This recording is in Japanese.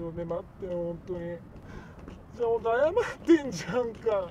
よね待って本当に。じゃあ謝ってんじゃんか。